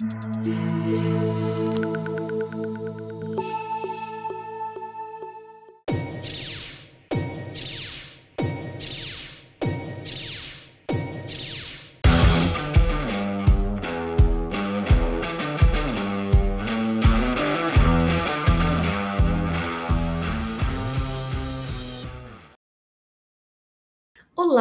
Música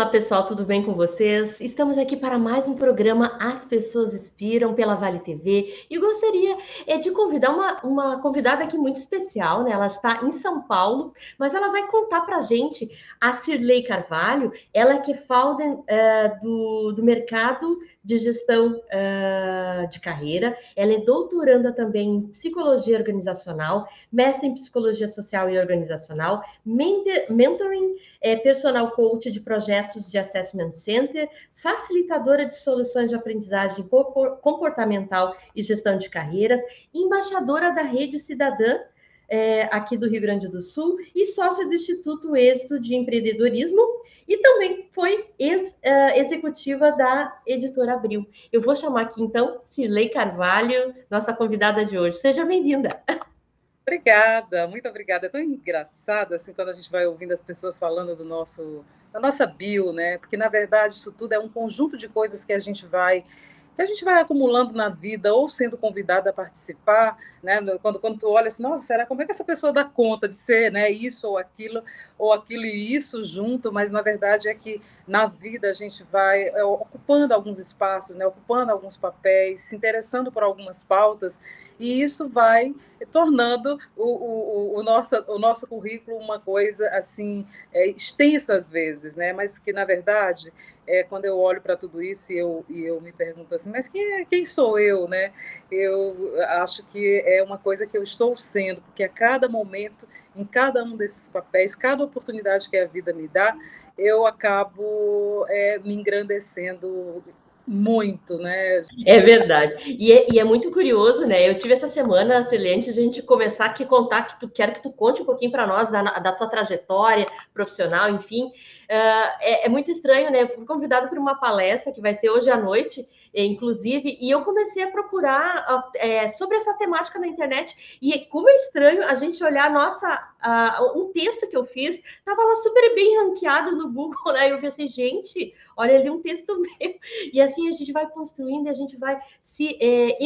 Olá, pessoal, tudo bem com vocês? Estamos aqui para mais um programa As Pessoas Inspiram pela Vale TV e gostaria é, de convidar uma, uma convidada aqui muito especial, né? Ela está em São Paulo, mas ela vai contar para a gente, a Cirlei Carvalho, ela que é founder uh, do, do mercado de gestão uh, de carreira. Ela é doutoranda também em psicologia organizacional, mestre em psicologia social e organizacional, mentoring, é, personal coach de projetos de assessment center, facilitadora de soluções de aprendizagem comportamental e gestão de carreiras, embaixadora da Rede Cidadã é, aqui do Rio Grande do Sul e sócio do Instituto Êxito de Empreendedorismo e também foi ex, uh, executiva da editora Abril. Eu vou chamar aqui então Cirlei Carvalho, nossa convidada de hoje. Seja bem-vinda. Obrigada, muito obrigada. É tão engraçado assim quando a gente vai ouvindo as pessoas falando do nosso da nossa bio, né? Porque na verdade isso tudo é um conjunto de coisas que a gente vai que a gente vai acumulando na vida ou sendo convidada a participar, né? Quando, quando tu olha assim, nossa, será como é que essa pessoa dá conta de ser, né? Isso ou aquilo, ou aquilo e isso junto, mas na verdade é que na vida a gente vai é, ocupando alguns espaços, né? Ocupando alguns papéis, se interessando por algumas pautas e isso vai tornando o, o, o, nosso, o nosso currículo uma coisa assim é, extensa às vezes, né? Mas que na verdade é, quando eu olho para tudo isso e eu, e eu me pergunto assim, mas quem, é, quem sou eu, né? Eu acho que é uma coisa que eu estou sendo, porque a cada momento, em cada um desses papéis, cada oportunidade que a vida me dá, eu acabo é, me engrandecendo muito, né? É verdade. E é, e é, muito curioso, né? Eu tive essa semana, excelente, a gente começar aqui contar que tu quero que tu conte um pouquinho para nós da, da tua trajetória profissional, enfim. Uh, é, é, muito estranho, né? Eu fui convidado para uma palestra que vai ser hoje à noite, inclusive, e eu comecei a procurar é, sobre essa temática na internet, e como é estranho a gente olhar, nossa, uh, um texto que eu fiz, estava lá super bem ranqueado no Google, né? Eu pensei, gente, olha ali um texto meu. E assim a gente vai construindo e a gente vai se é,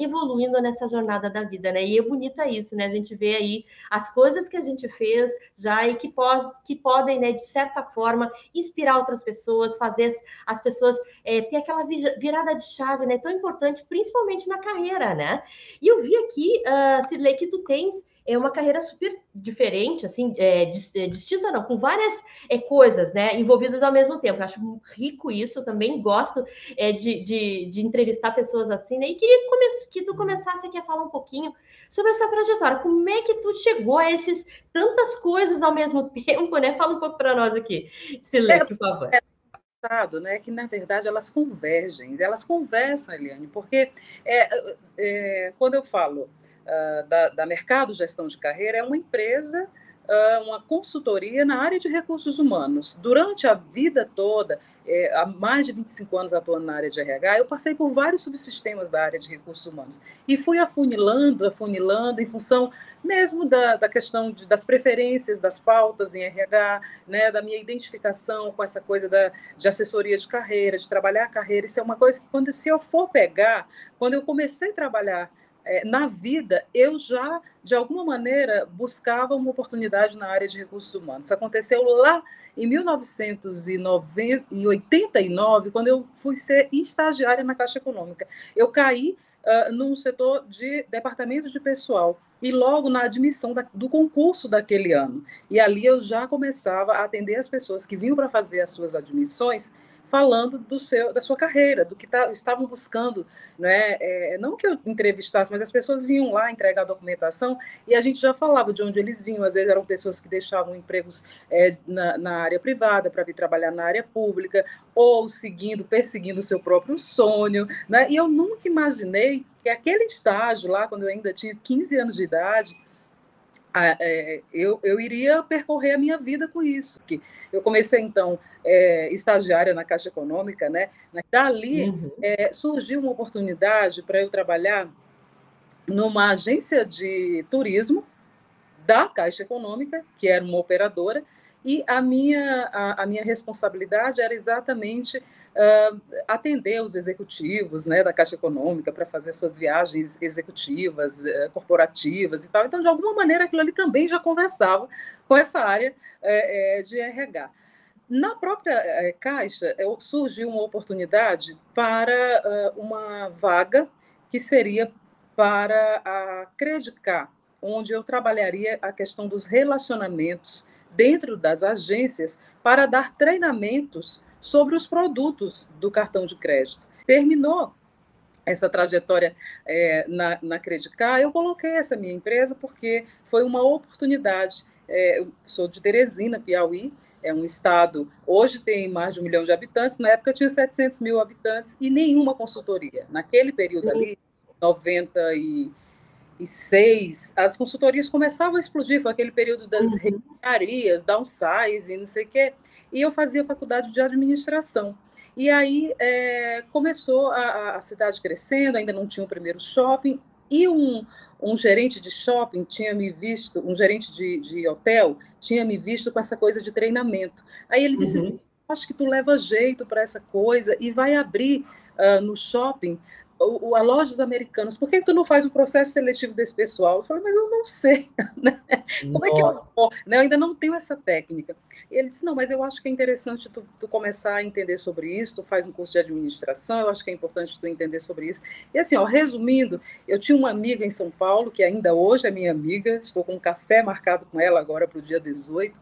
evoluindo nessa jornada da vida, né? E é bonita isso, né? A gente vê aí as coisas que a gente fez já e que, pós, que podem, né, de certa forma, inspirar outras pessoas, fazer as pessoas é, ter aquela virada de chave, né? Tão importante, principalmente na carreira, né? E eu vi aqui, uh, Cirlei, que tu tens é uma carreira super diferente, assim, é, é, distinta não, com várias é, coisas, né, envolvidas ao mesmo tempo. Eu acho rico isso, eu também gosto é, de, de, de, entrevistar pessoas assim, né, e queria que tu começasse aqui a falar um pouquinho sobre essa trajetória, como é que tu chegou a esses tantas coisas ao mesmo tempo, né, fala um pouco para nós aqui, Silene, por favor. É né, que na verdade elas convergem, elas conversam, Eliane, porque é, é, quando eu falo uh, da, da Mercado Gestão de Carreira é uma empresa uma consultoria na área de recursos humanos. Durante a vida toda, é, há mais de 25 anos atuando na área de RH, eu passei por vários subsistemas da área de recursos humanos e fui afunilando, afunilando em função mesmo da, da questão de, das preferências, das pautas em RH, né, da minha identificação com essa coisa da, de assessoria de carreira, de trabalhar a carreira. Isso é uma coisa que, quando se eu for pegar, quando eu comecei a trabalhar na vida, eu já, de alguma maneira, buscava uma oportunidade na área de recursos humanos. Isso aconteceu lá em 1989, quando eu fui ser estagiária na Caixa Econômica. Eu caí uh, num setor de departamento de pessoal e logo na admissão da, do concurso daquele ano. E ali eu já começava a atender as pessoas que vinham para fazer as suas admissões falando do seu, da sua carreira, do que tá, estavam buscando. Né? É, não que eu entrevistasse, mas as pessoas vinham lá entregar a documentação e a gente já falava de onde eles vinham. Às vezes eram pessoas que deixavam empregos é, na, na, área privada para vir trabalhar na área pública, ou seguindo, perseguindo o seu próprio sonho. Né? E eu nunca imaginei que aquele estágio lá, quando eu ainda tinha 15 anos de idade, eu, eu iria percorrer a minha vida com isso. Que eu comecei, então, é, estagiária na Caixa Econômica, né? Dali uhum. é, surgiu uma oportunidade para eu trabalhar numa agência de turismo da Caixa Econômica, que era uma operadora, e a minha, a, a minha responsabilidade era exatamente uh, atender os executivos né, da Caixa Econômica para fazer suas viagens executivas, uh, corporativas e tal. Então, de alguma maneira, aquilo ali também já conversava com essa área uh, de RH. Na própria Caixa, surgiu uma oportunidade para uma vaga que seria para a Credicar, onde eu trabalharia a questão dos relacionamentos dentro das agências para dar treinamentos sobre os produtos do cartão de crédito. Terminou essa trajetória é, na, na Credicar, eu coloquei essa minha empresa porque foi uma oportunidade. É, eu sou de Teresina, Piauí, é um estado, hoje tem mais de um milhão de habitantes, na época tinha 700 mil habitantes e nenhuma consultoria. Naquele período ali, 90 e e seis, as consultorias começavam a explodir, foi aquele período das uhum. engenharias, e não sei o quê, e eu fazia faculdade de administração. E aí é, começou a, a, cidade crescendo, ainda não tinha o primeiro shopping, e um, um gerente de shopping tinha me visto, um gerente de, de hotel tinha me visto com essa coisa de treinamento. Aí ele disse uhum. assim, acho que tu leva jeito para essa coisa e vai abrir uh, no shopping o, a lojas americanas, por que, que tu não faz um processo seletivo desse pessoal? Eu falei, mas eu não sei, né? Como Nossa. é que eu vou? Né? Eu ainda não tenho essa técnica. E ele disse, não, mas eu acho que é interessante tu, tu, começar a entender sobre isso, tu faz um curso de administração, eu acho que é importante tu entender sobre isso. E assim, ó, resumindo, eu tinha uma amiga em São Paulo, que ainda hoje é minha amiga, estou com um café marcado com ela agora para o dia 18,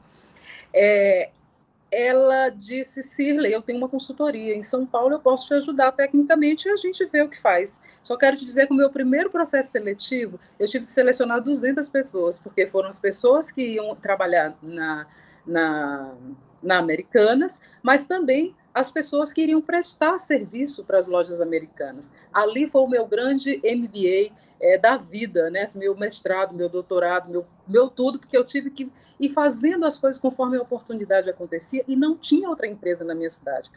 é, ela disse: Sirley, eu tenho uma consultoria em São Paulo, eu posso te ajudar tecnicamente e a gente vê o que faz. Só quero te dizer que o meu primeiro processo seletivo, eu tive que selecionar 200 pessoas, porque foram as pessoas que iam trabalhar na, na, na Americanas, mas também as pessoas que iriam prestar serviço para as lojas americanas. Ali foi o meu grande MBA é, da vida, né? Meu mestrado, meu doutorado, meu, meu tudo, porque eu tive que ir fazendo as coisas conforme a oportunidade acontecia e não tinha outra empresa na minha cidade.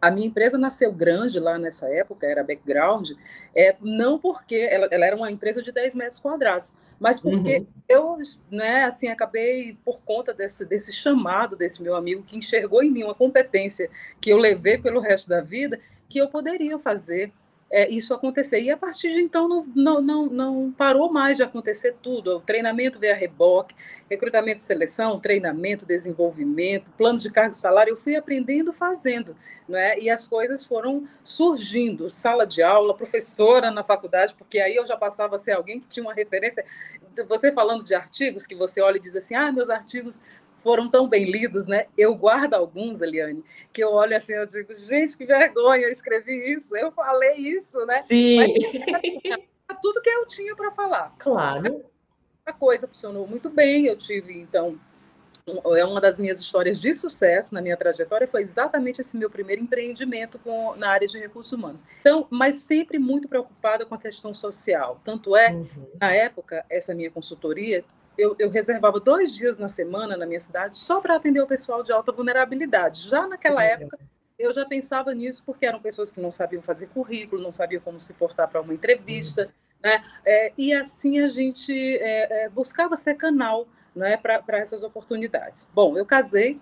A minha empresa nasceu grande lá nessa época, era background, é, não porque ela, ela era uma empresa de 10 metros quadrados, mas porque uhum. eu, né, assim, acabei por conta desse, desse chamado desse meu amigo que enxergou em mim uma competência que eu levei pelo resto da vida, que eu poderia fazer é, isso acontecer. E a partir de então não, não, não, não parou mais de acontecer tudo. O treinamento veio a reboque, recrutamento e seleção, treinamento, desenvolvimento, planos de cargo e salário, eu fui aprendendo fazendo, né? e as coisas foram surgindo. Sala de aula, professora na faculdade, porque aí eu já passava a ser alguém que tinha uma referência. Você falando de artigos, que você olha e diz assim, ah, meus artigos foram tão bem lidos, né? Eu guardo alguns, Eliane, que eu olho assim, eu digo, gente, que vergonha, eu escrevi isso, eu falei isso, né? Sim. Mas, tudo que eu tinha para falar. Claro. A coisa funcionou muito bem, eu tive, então, é uma das minhas histórias de sucesso na minha trajetória foi exatamente esse meu primeiro empreendimento com, na área de recursos humanos. Então, mas sempre muito preocupada com a questão social. Tanto é, uhum. na época, essa minha consultoria eu, eu, reservava dois dias na semana na minha cidade só para atender o pessoal de alta vulnerabilidade. Já naquela época, eu já pensava nisso porque eram pessoas que não sabiam fazer currículo, não sabiam como se portar para uma entrevista, uhum. né? É, e assim a gente é, é, buscava ser canal né, para essas oportunidades. Bom, eu casei,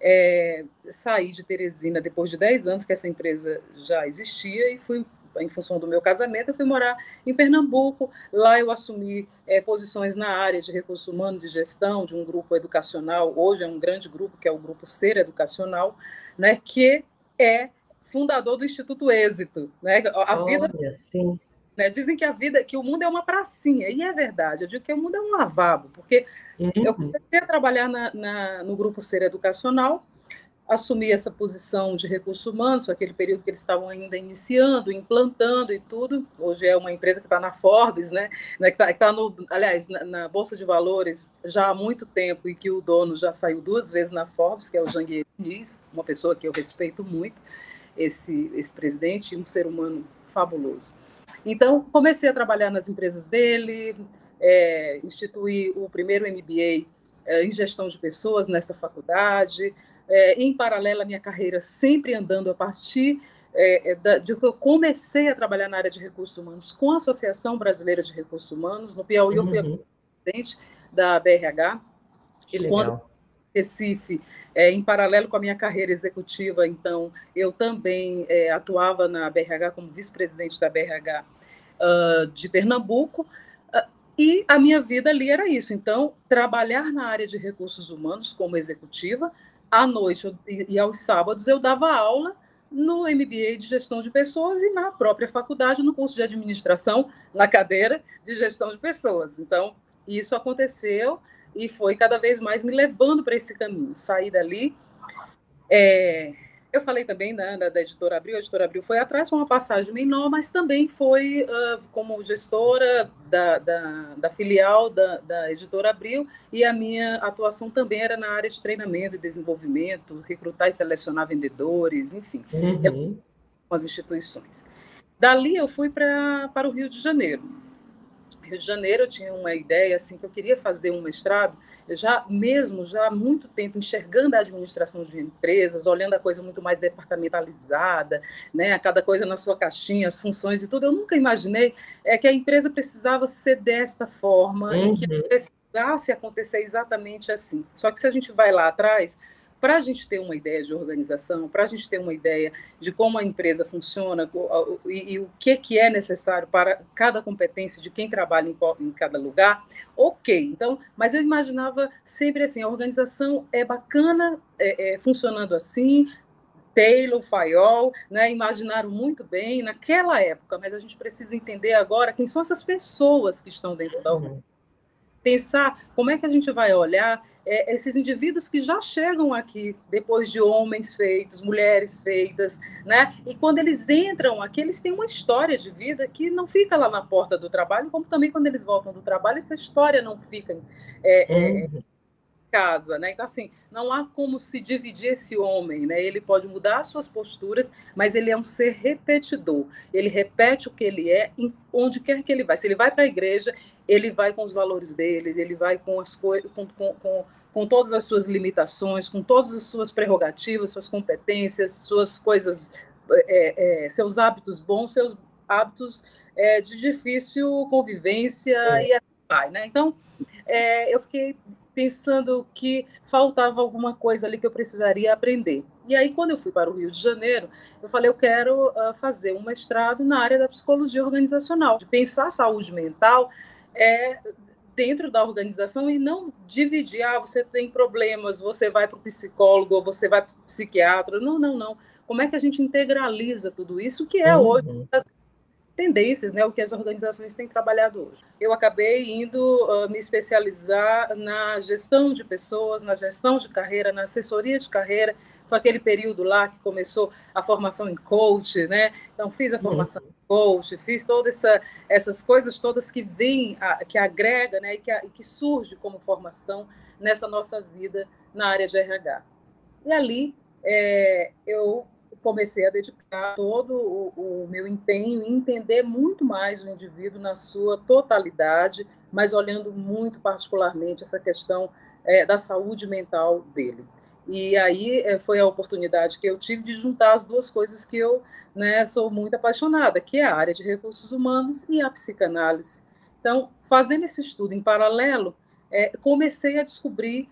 é, saí de Teresina depois de 10 anos que essa empresa já existia e fui em função do meu casamento, eu fui morar em Pernambuco. Lá eu assumi é, posições na área de recursos humanos e gestão de um grupo educacional. Hoje é um grande grupo, que é o Grupo Ser Educacional, né, que é fundador do Instituto Êxito. Né? A Olha, vida. Sim. Né? Dizem que a vida, que o mundo é uma pracinha, e é verdade. Eu digo que o mundo é um lavabo, porque uhum. eu comecei a trabalhar na, na, no grupo Ser Educacional, assumir essa posição de recursos humanos, aquele período que eles estavam ainda iniciando, implantando e tudo. Hoje é uma empresa que está na Forbes, né? né que está tá no, aliás, na, na, Bolsa de Valores já há muito tempo e que o dono já saiu duas vezes na Forbes, que é o Janguier Diniz, uma pessoa que eu respeito muito, esse, esse presidente, um ser humano fabuloso. Então, comecei a trabalhar nas empresas dele, é, instituí o primeiro MBA é, em gestão de pessoas nesta faculdade. É, em paralelo à minha carreira, sempre andando a partir é, é de que eu comecei a trabalhar na área de recursos humanos com a Associação Brasileira de Recursos Humanos. No Piauí, uhum. eu fui uhum. presidente da BRH. Que legal. Quando Recife, é, em paralelo com a minha carreira executiva, então, eu também é, atuava na BRH como vice-presidente da BRH uh, de Pernambuco, uh, e a minha vida ali era isso. Então, trabalhar na área de recursos humanos como executiva, à noite e, aos sábados eu dava aula no MBA de Gestão de Pessoas e na própria faculdade, no curso de Administração, na cadeira de Gestão de Pessoas. Então, isso aconteceu e foi cada vez mais me levando para esse caminho. Saí dali. É, eu falei também da, da, da, editora Abril, a editora Abril foi atrás, foi uma passagem menor, mas também foi uh, como gestora da, da, da filial da, da, editora Abril, e a minha atuação também era na área de treinamento e desenvolvimento, recrutar e selecionar vendedores, enfim, uhum. com as instituições. Dali eu fui pra, para o Rio de Janeiro. Rio de Janeiro, eu tinha uma ideia assim que eu queria fazer um mestrado, eu já mesmo já há muito tempo enxergando a administração de empresas, olhando a coisa muito mais departamentalizada, né, a cada coisa na sua caixinha, as funções e tudo. Eu nunca imaginei é que a empresa precisava ser desta forma uhum. e que uhum. precisasse acontecer exatamente assim. Só que se a gente vai lá atrás, para a gente ter uma ideia de organização, para a gente ter uma ideia de como a empresa funciona e, e, o que, que é necessário para cada competência de quem trabalha em, em cada lugar, ok. Então, mas eu imaginava sempre assim, a organização é bacana é, é, funcionando assim, Taylor, Fayol, né, imaginaram muito bem naquela época, mas a gente precisa entender agora quem são essas pessoas que estão dentro da organização. Pensar como é que a gente vai olhar é, esses indivíduos que já chegam aqui depois de homens feitos, mulheres feitas, né? E quando eles entram aqui, eles têm uma história de vida que não fica lá na porta do trabalho, como também quando eles voltam do trabalho, essa história não fica é, é, uhum casa, né? Então, assim, não há como se dividir esse homem, né? Ele pode mudar suas posturas, mas ele é um ser repetidor. Ele repete o que ele é, onde quer que ele vai. Se ele vai para a igreja, ele vai com os valores dele, ele vai com as coisas, com, com, com, com todas as suas limitações, com todas as suas prerrogativas, suas competências, suas coisas, é, é, seus hábitos bons, seus hábitos é, de difícil convivência é. e assim vai, né? Então, é, eu fiquei pensando que faltava alguma coisa ali que eu precisaria aprender. E aí, quando eu fui para o Rio de Janeiro, eu falei, eu quero uh, fazer um mestrado na área da psicologia organizacional, de pensar saúde mental é, dentro da organização e não dividir, ah, você tem problemas, você vai para o psicólogo, ou você vai para o psiquiatra. Não, não, não. Como é que a gente integraliza tudo isso, que é uhum. hoje das tendências, né, o que as organizações têm trabalhado hoje. Eu acabei indo uh, me especializar na gestão de pessoas, na gestão de carreira, na assessoria de carreira. Foi aquele período lá que começou a formação em coach, né? Então fiz a formação uhum. em coach, fiz todas essa, essas coisas todas que vêm, que agrega, né, e que, e que surge como formação nessa nossa vida na área de RH. E ali é, eu comecei a dedicar todo o, o, meu empenho em entender muito mais o indivíduo na sua totalidade, mas olhando muito particularmente essa questão é, da saúde mental dele. E aí é, foi a oportunidade que eu tive de juntar as duas coisas que eu né, sou muito apaixonada, que é a área de recursos humanos e a psicanálise. Então, fazendo esse estudo em paralelo, é, comecei a descobrir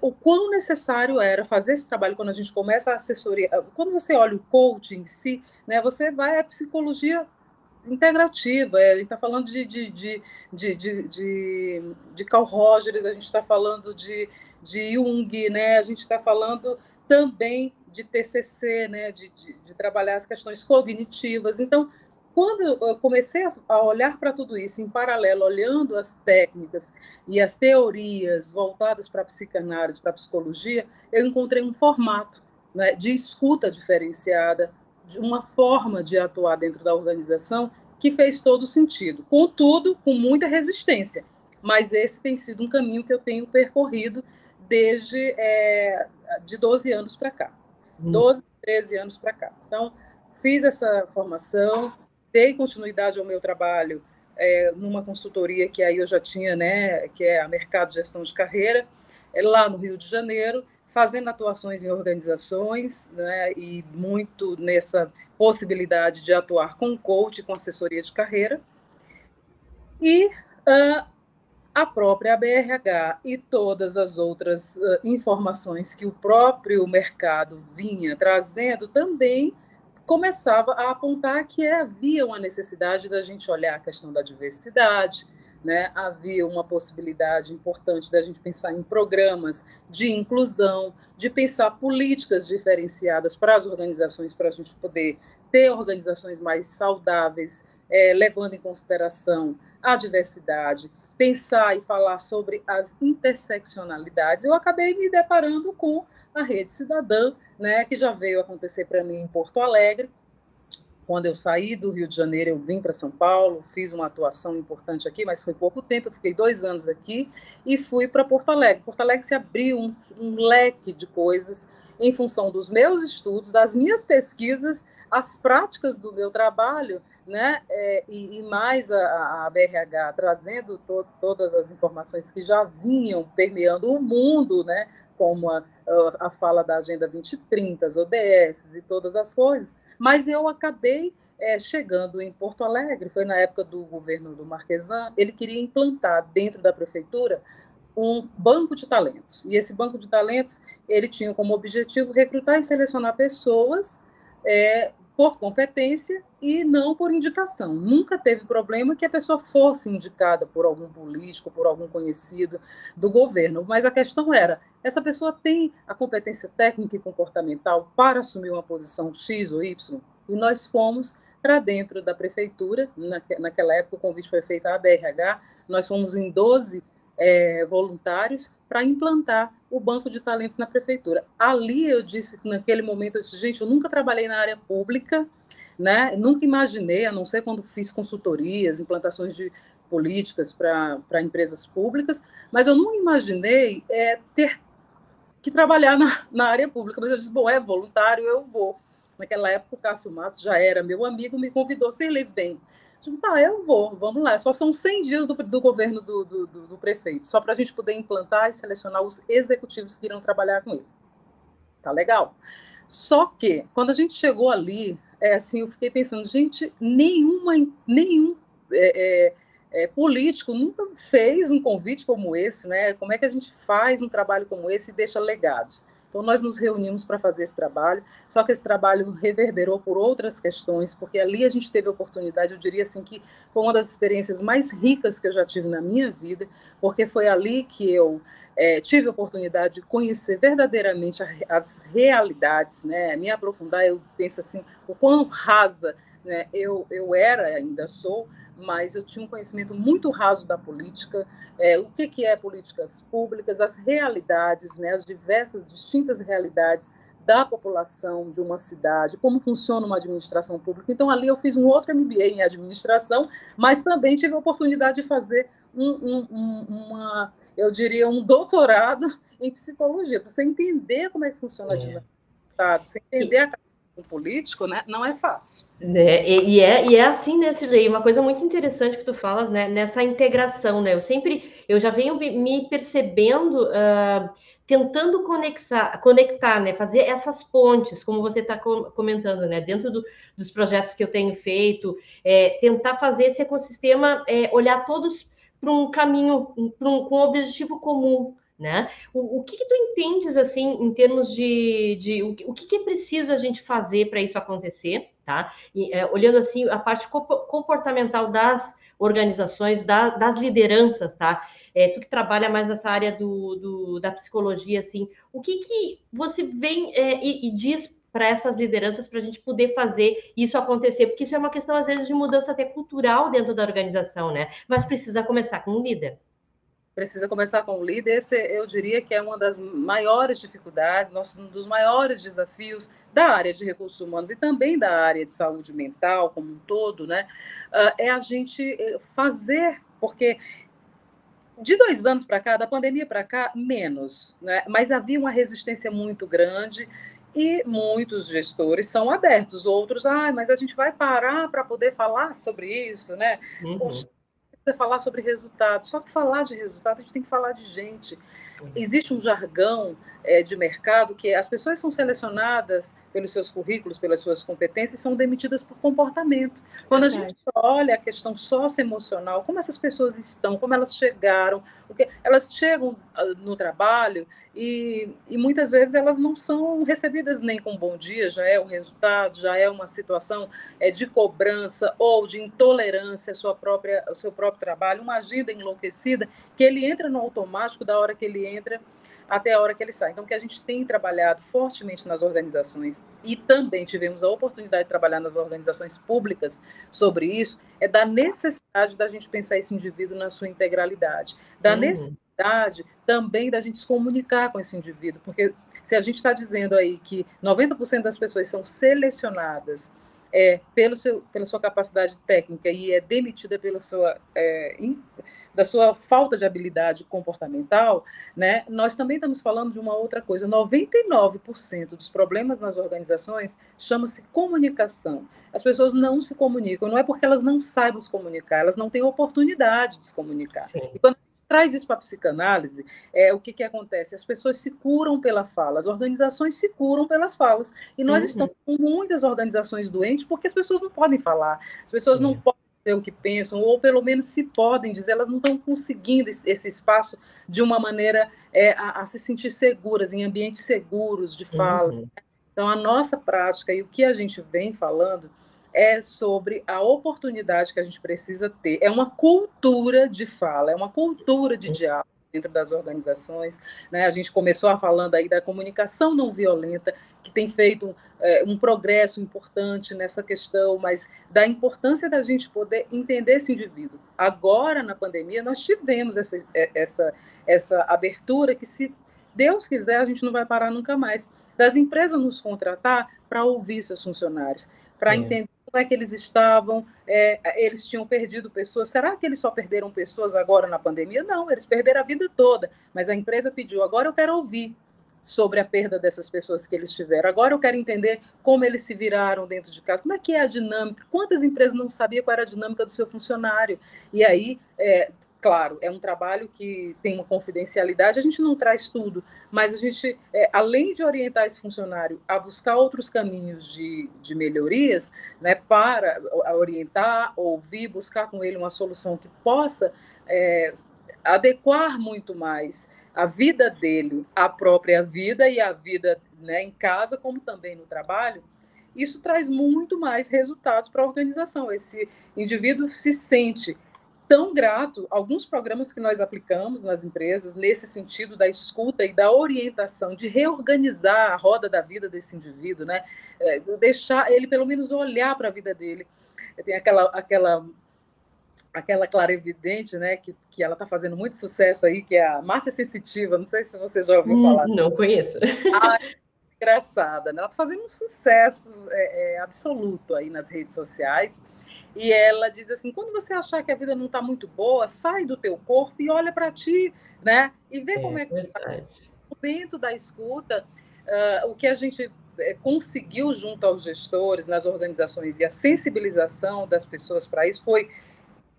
o quão necessário era fazer esse trabalho quando a gente começa a assessoria. Quando você olha o coaching em si, né, você vai à psicologia integrativa, é, a gente está falando de, de, de, de, de, de, de Carl Rogers, a gente está falando de, de Jung, né, a gente está falando também de TCC, né, de, de, de trabalhar as questões cognitivas. Então, quando eu comecei a olhar para tudo isso em paralelo, olhando as técnicas e as teorias voltadas para a psicanálise, para a psicologia, eu encontrei um formato né, de escuta diferenciada, de uma forma de atuar dentro da organização que fez todo sentido. Contudo, com muita resistência, mas esse tem sido um caminho que eu tenho percorrido desde é, de 12 anos para cá. 12, hum. 13 anos para cá. Então, fiz essa formação, dei continuidade ao meu trabalho é, numa consultoria que aí eu já tinha, né, que é a Mercado Gestão de Carreira, é lá no Rio de Janeiro, fazendo atuações em organizações, né, e muito nessa possibilidade de atuar com coach, com assessoria de carreira. E uh, a própria BRH e todas as outras uh, informações que o próprio mercado vinha trazendo também começava a apontar que havia uma necessidade da gente olhar a questão da diversidade, né? havia uma possibilidade importante da gente pensar em programas de inclusão, de pensar políticas diferenciadas para as organizações, para a gente poder ter organizações mais saudáveis, é, levando em consideração a diversidade, pensar e falar sobre as interseccionalidades. Eu acabei me deparando com a Rede Cidadã, né, que já veio acontecer para mim em Porto Alegre. Quando eu saí do Rio de Janeiro, eu vim para São Paulo, fiz uma atuação importante aqui, mas foi pouco tempo, eu fiquei dois anos aqui e fui para Porto Alegre. Porto Alegre se abriu um, um leque de coisas em função dos meus estudos, das minhas pesquisas, as práticas do meu trabalho, né? É, e, e, mais a, a BRH trazendo to, todas as informações que já vinham permeando o mundo, né? como a, a fala da Agenda 2030, as ODS e todas as coisas, mas eu acabei é, chegando em Porto Alegre, foi na época do governo do Marquesan, ele queria implantar dentro da prefeitura um banco de talentos. E esse banco de talentos, ele tinha como objetivo recrutar e selecionar pessoas é, por competência e não por indicação. Nunca teve problema que a pessoa fosse indicada por algum político, por algum conhecido do governo, mas a questão era: essa pessoa tem a competência técnica e comportamental para assumir uma posição X ou Y? E nós fomos para dentro da prefeitura, naquela época o convite foi feito à BRH, nós fomos em 12 é, voluntários para implantar o banco de talentos na prefeitura. Ali eu disse, naquele momento, eu disse, gente, eu nunca trabalhei na área pública, né? nunca imaginei, a não ser quando fiz consultorias, implantações de políticas para empresas públicas, mas eu não imaginei é, ter que trabalhar na, na área pública. Mas eu disse, bom, é voluntário, eu vou. Naquela época, o Cássio Matos já era meu amigo, me convidou, se ele vem Tipo, tá, eu vou, vamos lá. Só são 100 dias do, do governo do, do, do prefeito, só para a gente poder implantar e selecionar os executivos que irão trabalhar com ele. Tá legal. Só que, quando a gente chegou ali, é assim, eu fiquei pensando, gente, nenhuma, nenhum é, é, é, político nunca fez um convite como esse, né? Como é que a gente faz um trabalho como esse e deixa legados? Então, nós nos reunimos para fazer esse trabalho, só que esse trabalho reverberou por outras questões, porque ali a gente teve a oportunidade, eu diria assim, que foi uma das experiências mais ricas que eu já tive na minha vida, porque foi ali que eu é, tive a oportunidade de conhecer verdadeiramente as realidades, né, me aprofundar, eu penso assim, o quão rasa né, eu, eu era, ainda sou, mas eu tinha um conhecimento muito raso da política, é, o que, que é políticas públicas, as realidades, né, as diversas, distintas realidades da população de uma cidade, como funciona uma administração pública. Então, ali eu fiz um outro MBA em administração, mas também tive a oportunidade de fazer um, um, uma, eu diria, um doutorado em psicologia, para você entender como é que funciona é. a administração, você entender a um político, né, não é fácil. É, e, é, e é assim, né, Silei, uma coisa muito interessante que tu falas, né, nessa integração, né, eu sempre, eu já venho me percebendo, uh, tentando conectar, conectar, né, fazer essas pontes, como você está comentando, né, dentro do, dos projetos que eu tenho feito, é, tentar fazer esse ecossistema, é, olhar todos para um caminho, um, com um objetivo comum, né? O, o que, que, tu entendes assim em termos de, de o, o que, que é preciso a gente fazer para isso acontecer, tá? E, é, olhando assim a parte comportamental das organizações, da, das lideranças, tá? É, tu que trabalha mais nessa área do, do da psicologia, assim, o que que você vem é, e, e diz para essas lideranças para a gente poder fazer isso acontecer, porque isso é uma questão às vezes de mudança até cultural dentro da organização, né? Mas precisa começar com o líder precisa começar com o líder. Esse, eu diria que é uma das maiores dificuldades, nosso, um dos maiores desafios da área de recursos humanos e também da área de saúde mental como um todo, né? Uh, é a gente eh, fazer, porque de dois anos para cá, da pandemia para cá, menos, né? Mas havia uma resistência muito grande e muitos gestores são abertos, outros, ah, mas a gente vai parar para poder falar sobre isso, né? Uhum. precisa falar sobre resultado. Só que falar de resultado, a gente tem que falar de gente. Existe um jargão é, de mercado que as pessoas são selecionadas pelos seus currículos, pelas suas competências, são demitidas por comportamento. Quando a gente olha a questão socioemocional, como essas pessoas estão, como elas chegaram, porque elas chegam ah, no trabalho e, e muitas vezes elas não são recebidas nem com bom dia, já é o resultado, já é uma situação é, de cobrança ou de intolerância à sua própria, ao seu próprio trabalho, uma agenda enlouquecida que ele entra no automático da hora que ele entra até a hora que ele sai. Então, o que a gente tem trabalhado fortemente nas organizações e também tivemos a oportunidade de trabalhar nas organizações públicas sobre isso, é da necessidade da gente pensar esse indivíduo na sua integralidade, da uhum. necessidade também da gente se comunicar com esse indivíduo, porque se a gente está dizendo aí que 90% das pessoas são selecionadas é, pelo seu, pela sua capacidade técnica e é demitida pela sua, é, in, da sua falta de habilidade comportamental, né, nós também estamos falando de uma outra coisa. 99% dos problemas nas organizações chama-se comunicação. As pessoas não se comunicam, não é porque elas não saibam se comunicar, elas não têm oportunidade de se comunicar. Sim. E quando traz isso para a psicanálise, é, o que, que acontece? As pessoas se curam pela fala, as organizações se curam pelas falas. E nós uhum. estamos com muitas organizações doentes porque as pessoas não podem falar, as pessoas não podem dizer o que pensam, ou pelo menos se podem dizer, elas não estão conseguindo esse espaço de uma maneira é, a, a, se sentir seguras, em ambientes seguros de fala. Uhum. Então, a nossa prática e o que a gente vem falando é sobre a oportunidade que a gente precisa ter. É uma cultura de fala, é uma cultura de diálogo dentro das organizações. Né? A gente começou a falando aí da comunicação não violenta, que tem feito é, um progresso importante nessa questão, mas da importância da gente poder entender esse indivíduo. Agora, na pandemia, nós tivemos essa, é, essa, essa abertura que, se Deus quiser, a gente não vai parar nunca mais. Das empresas nos contratar para ouvir seus funcionários, para é. entender como é que eles estavam, é, eles tinham perdido pessoas. Será que eles só perderam pessoas agora na pandemia? Não, eles perderam a vida toda. Mas a empresa pediu, agora eu quero ouvir sobre a perda dessas pessoas que eles tiveram. Agora eu quero entender como eles se viraram dentro de casa, como é que é a dinâmica, quantas empresas não sabiam qual era a dinâmica do seu funcionário. E aí, é, Claro, é um trabalho que tem uma confidencialidade, a gente não traz tudo, mas a gente, é, além de orientar esse funcionário a buscar outros caminhos de, de melhorias, né, para orientar, ouvir, buscar com ele uma solução que possa é, adequar muito mais a vida dele à própria vida e a vida né, em casa, como também no trabalho, isso traz muito mais resultados para a organização. Esse indivíduo se sente tão grato alguns programas que nós aplicamos nas empresas nesse sentido da escuta e da orientação de reorganizar a roda da vida desse indivíduo, né? É, deixar ele pelo menos olhar para a vida dele. Tem aquela aquela aquela clarividente, né, que, que ela está fazendo muito sucesso aí, que é a Márcia Sensitiva, não sei se você já ouviu hum, falar. Não conheço. Ah, engraçada, né? Ela está fazendo um sucesso é, é, absoluto aí nas redes sociais. E ela diz assim: quando você achar que a vida não está muito boa, sai do teu corpo e olha para ti, né? E vê é, como é que está. No momento da escuta, uh, o que a gente eh, conseguiu junto aos gestores, nas organizações e a sensibilização das pessoas para isso foi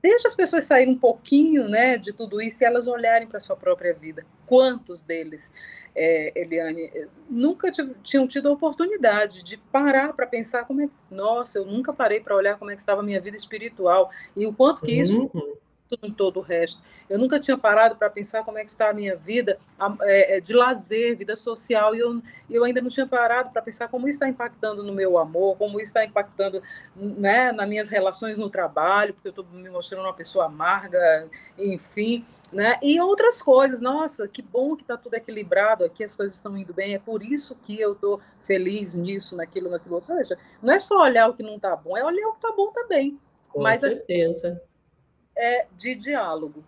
deixa as pessoas saírem um pouquinho né, de tudo isso e elas olharem para a sua própria vida. Quantos deles, é, Eliane, nunca tinham tido a oportunidade de parar para pensar como é nossa, eu nunca parei para olhar como é que estava a minha vida espiritual e o quanto que isso uhum em todo o resto. Eu nunca tinha parado para pensar como é que está a minha vida é, é, de lazer, vida social, e eu, eu ainda não tinha parado para pensar como isso está impactando no meu amor, como isso está impactando né, nas minhas relações no trabalho, porque eu estou me mostrando uma pessoa amarga, enfim. Né? E outras coisas, nossa, que bom que está tudo equilibrado aqui, as coisas estão indo bem, é por isso que eu estou feliz nisso, naquilo, naquilo outro. Seja, não é só olhar o que não está bom, é olhar o que está bom também. Com Mas certeza é, de diálogo.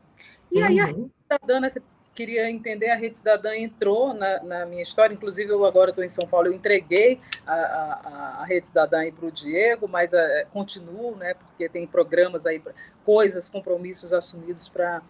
E uhum. aí a uhum. rede cidadã, né, você queria entender, a rede cidadã entrou na, na minha história, inclusive eu agora estou em São Paulo, eu entreguei a, a, a rede cidadã para o Diego, mas é, continuo, né, porque tem programas aí, coisas, compromissos assumidos para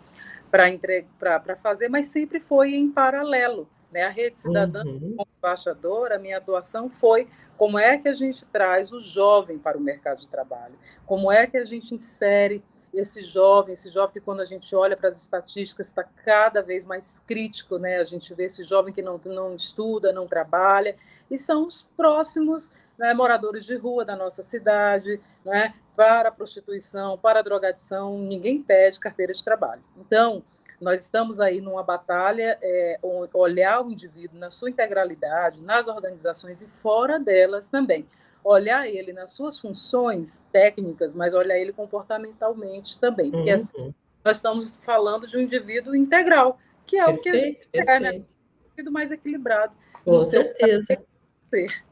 para fazer, mas sempre foi em paralelo. Né? A Rede Cidadã, uhum. como embaixadora, a minha atuação foi como é que a gente traz o jovem para o mercado de trabalho, como é que a gente insere esse jovem, esse jovem que quando a gente olha para as estatísticas está cada vez mais crítico, né? A gente vê esse jovem que não, não estuda, não trabalha, e são os próximos né, moradores de rua da nossa cidade, né? Para a prostituição, para a drogadição, ninguém pede carteira de trabalho. Então, nós estamos aí numa batalha, é, olhar o indivíduo na sua integralidade, nas organizações e fora delas também. Olhar ele nas suas funções técnicas, mas olhar ele comportamentalmente também. Porque uhum. assim, nós estamos falando de um indivíduo integral, que é perfeito, o que a gente quer, né? Um indivíduo mais equilibrado. Com certeza. Ser.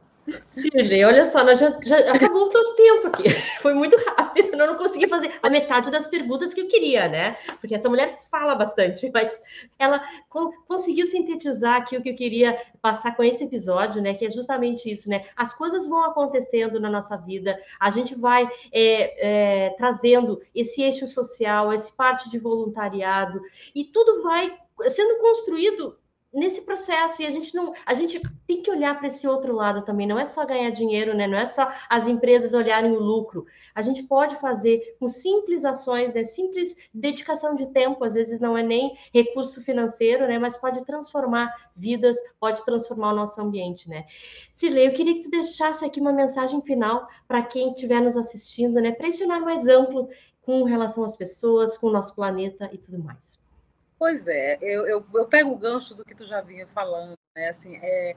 Cirlei, olha só, nós já, já acabou o nosso tempo aqui. Foi muito rápido, eu não consegui fazer a metade das perguntas que eu queria, né? Porque essa mulher fala bastante, mas ela co conseguiu sintetizar aqui o que eu queria passar com esse episódio, né? Que é justamente isso, né? As coisas vão acontecendo na nossa vida, a gente vai é, é, trazendo esse eixo social, esse parte de voluntariado, e tudo vai sendo construído nesse processo e a gente não a gente tem que olhar para esse outro lado também não é só ganhar dinheiro né não é só as empresas olharem o lucro. A gente pode fazer com simples ações né simples dedicação de tempo às vezes não é nem recurso financeiro né mas pode transformar vidas pode transformar o nosso ambiente né. Cirlei, eu queria que tu deixasse aqui uma mensagem final para quem estiver nos assistindo né para esse mais amplo com relação às pessoas com o nosso planeta e tudo mais Pois é, eu, eu, eu, pego o gancho do que tu já vinha falando, né? Assim, é,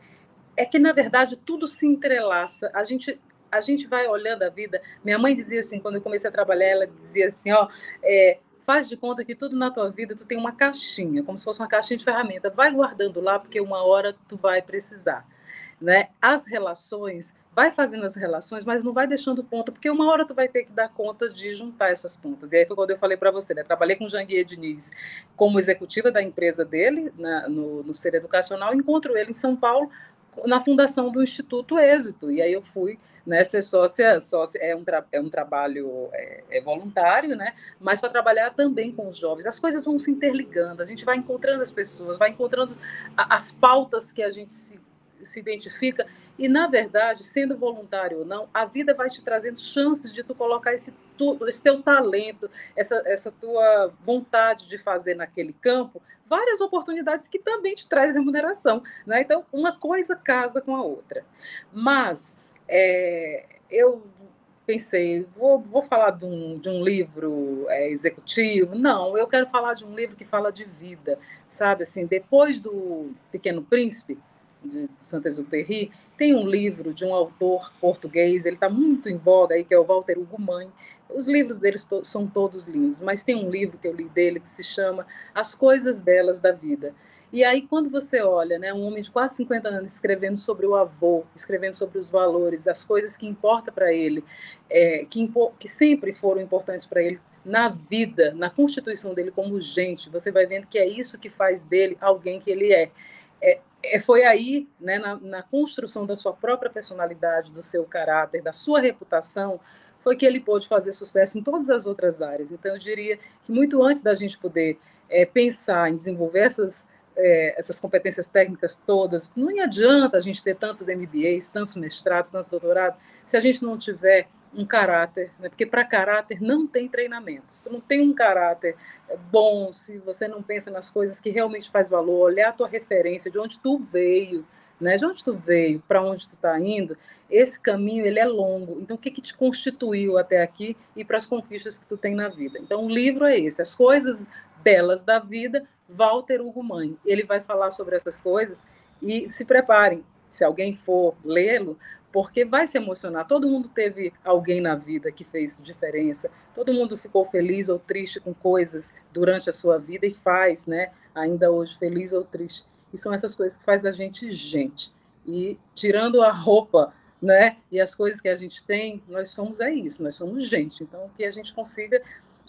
é que, na verdade, tudo se entrelaça. A gente, a gente vai olhando a vida. Minha mãe dizia assim, quando eu comecei a trabalhar, ela dizia assim, ó, é, faz de conta que tudo na tua vida tu tem uma caixinha, como se fosse uma caixinha de ferramenta. Vai guardando lá, porque uma hora tu vai precisar. Né? As relações vai fazendo as relações, mas não vai deixando ponta, porque uma hora tu vai ter que dar conta de juntar essas pontas. E aí foi quando eu falei para você, né? Trabalhei com o Janguier Diniz como executiva da empresa dele, na, no, no Ser Educacional, encontro ele em São Paulo na fundação do Instituto Êxito. E aí eu fui né, ser sócia, sócia é, um é um trabalho é, é voluntário, né, mas para trabalhar também com os jovens. As coisas vão se interligando, a gente vai encontrando as pessoas, vai encontrando as pautas que a gente se se identifica e na verdade, sendo voluntário ou não, a vida vai te trazendo chances de tu colocar esse, tu, esse teu talento, essa, essa tua vontade de fazer naquele campo, várias oportunidades que também te traz remuneração, né? Então, uma coisa casa com a outra. Mas é, eu pensei, vou, vou falar de um, de um livro é, executivo? Não, eu quero falar de um livro que fala de vida, sabe? Assim, depois do Pequeno Príncipe, de Saint-Exupéry, tem um livro de um autor português, ele está muito em voga aí, que é o Walter Hugo Mãe. Os livros dele to são todos lindos, mas tem um livro que eu li dele que se chama As Coisas Belas da Vida. E aí, quando você olha, né, um homem de quase 50 anos escrevendo sobre o avô, escrevendo sobre os valores, as coisas que importam para ele, é, que, que sempre foram importantes para ele na vida, na constituição dele como gente, você vai vendo que é isso que faz dele alguém que ele é. é é, foi aí, né, na, na, construção da sua própria personalidade, do seu caráter, da sua reputação, foi que ele pôde fazer sucesso em todas as outras áreas. Então, eu diria que muito antes da gente poder é, pensar em desenvolver essas, é, essas competências técnicas todas, não adianta a gente ter tantos MBAs, tantos mestrados, tantos doutorados, se a gente não tiver um caráter, né? porque para caráter não tem treinamento. Se tu não tem um caráter é, bom, se você não pensa nas coisas que realmente faz valor, olhar a tua referência, de onde tu veio, né? de onde tu veio, para onde tu está indo, esse caminho ele é longo. Então, o que, que te constituiu até aqui e para as conquistas que tu tem na vida? Então, o livro é esse, As Coisas Belas da Vida, Walter Hugo Mãe. Ele vai falar sobre essas coisas e se preparem, se alguém for lê-lo, porque vai se emocionar. Todo mundo teve alguém na vida que fez diferença, todo mundo ficou feliz ou triste com coisas durante a sua vida e faz, né? Ainda hoje, feliz ou triste. E são essas coisas que faz da gente gente. E tirando a roupa, né? E as coisas que a gente tem, nós somos é isso, nós somos gente. Então, que a gente consiga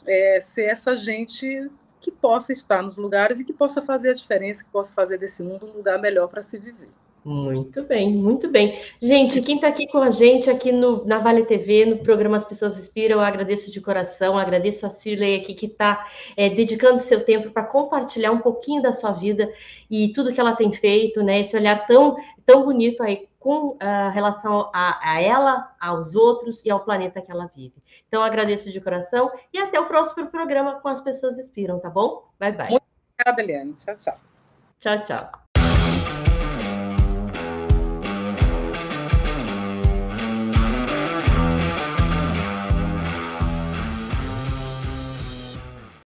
é, ser essa gente que possa estar nos lugares e que possa fazer a diferença, que possa fazer desse mundo um lugar melhor para se viver. Muito bem, muito bem. Gente, quem está aqui com a gente aqui no, na Vale TV, no programa As Pessoas Inspiram, eu agradeço de coração, agradeço a Cirlei aqui que está é, dedicando seu tempo para compartilhar um pouquinho da sua vida e tudo que ela tem feito, né? Esse olhar tão, tão bonito aí com uh, relação a, a, ela, aos outros e ao planeta que ela vive. Então, agradeço de coração e até o próximo programa com As Pessoas Inspiram, tá bom? Bye, bye. Muito obrigada, Eliane. Tchau, tchau. Tchau, tchau.